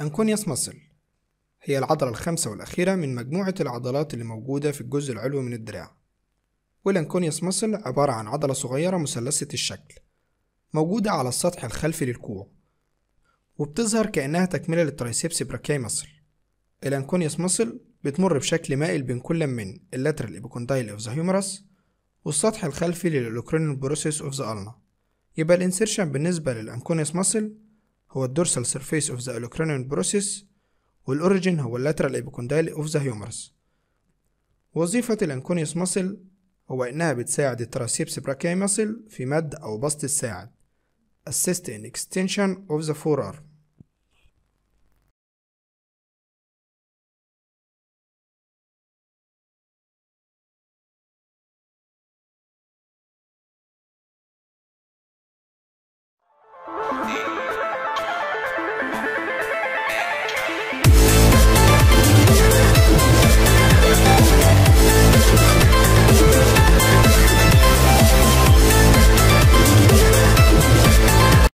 anconeus muscle هي العضلة الخامسة والأخيرة من مجموعة العضلات اللي موجودة في الجزء العلوي من الدراع. وال anconeus muscle عبارة عن عضلة صغيرة مثلثة الشكل موجودة على السطح الخلفي للكوع وبتظهر كأنها تكملة لل triceps brachii muscle. ال anconeus muscle بتمر بشكل مائل بين كل من ال lateral epicondyle of the humerus والسطح الخلفي لل olecranon process of the ulna يبقى ال insertion بالنسبة لل anconeus muscle هو ال dorsal surface of the olecranon process وال origin هو ال lateral epicondyle of the humerus وظيفة ال anconeus muscle هو إنها بتساعد ال triceps brachii muscle في مد أو بسط الساعد. Assist in extension of the forearm.